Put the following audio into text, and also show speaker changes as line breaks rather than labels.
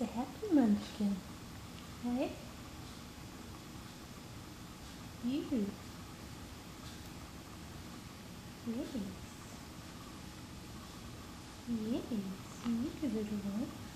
a happy munchkin. Hey? You. Yes. Yes, you little one.